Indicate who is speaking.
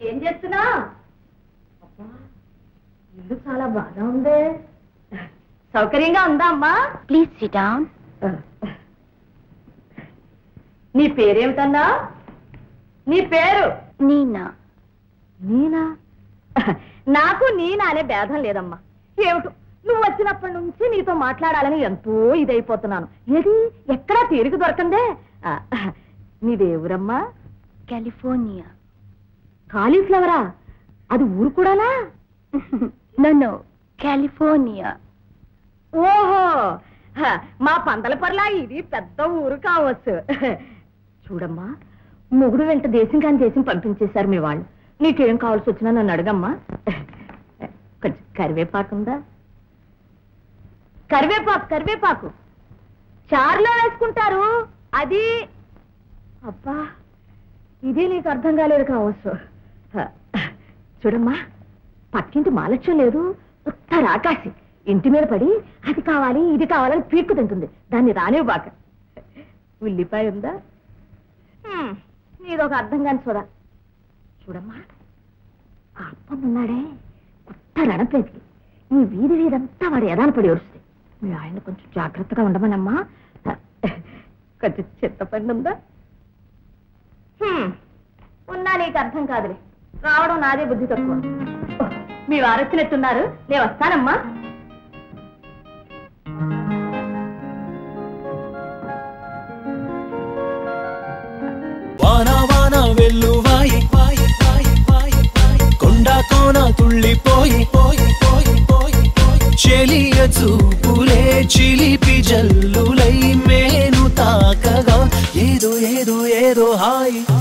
Speaker 1: ఏం చేస్తున్నా? ఇల్లు చాలా బాగా ఉంది. సౌకర్యంగా ఉందా అమ్మా?
Speaker 2: ప్లీజ్ సిట్ డౌన్
Speaker 1: నీ పేరేమిటన్నా? నీ పేరు?
Speaker 2: నీనా.
Speaker 1: నీనా? నాకు నీనా అనే భేదం లేదమ్మా. ఏమిటో? నువ్వు వచ్చినప్పటి నుంచి నీతో మాట్లాడాలని ఎంతో ఇదైపోతున్నాను. ఏది? ఎక్కడా తీరిక దొరకందే. నీదేవురమ్మా
Speaker 2: కాలిఫోర్నియా
Speaker 1: కాలీఫ్లవరా అది ఊరు కూడానా?
Speaker 2: No no California.
Speaker 1: ఓహో! హ, మా పందల పర్లా ఇది పెద్ద ఊరు కావచ్చు. చూడమ్మా మొగుడు వెంట దేశం కాని దేశం పంపించేశారు మీ వాళ్ళు. నీకేం కావాల్సి వచ్చినా నన్ను అడగమ్మా. కొంచెం కరివేపాకు ఉందా? కరివేపాకు కరివేపాకు. చారులో వేసుకుంటారు. అది అబ్బా ఇదే నీకు అర్థం కాలేదు కావచ్చు. చూడమ్మా పక్కింటి మాలక్ష్యం లేదు. ఉత్తర ఆకాశి ఇంటి మీద పడి అది కావాలి ఇది కావాలని పీక్కు తింటుంది. దాన్ని రానివ్వు బాక ఉల్లిపాయ ఉందా? నీదొక అర్థం కాని చూడ చూడమ్మా ఆ అప్పం ఉన్నాడే. కొత్త రణపేదికి ఈ వీధి వీధంతా వాడు ఎదాన పడి వస్తుంది మీ ఆయన కొంచెం జాగ్రత్తగా ఉండమనమ్మా. కొంచెం చెత్త చింతపండు ఉందా ఉన్నా నీకు అర్థం కాదులే. రావడం నాదే బుద్ధి తక్కువ. మీ వారొచ్చినట్టున్నారు నేను వస్తానమ్మా.
Speaker 3: వాన వాన చిలిపి జల్లులై మేను తాకగా. ఏదో ఏదో ఏదో హాయి.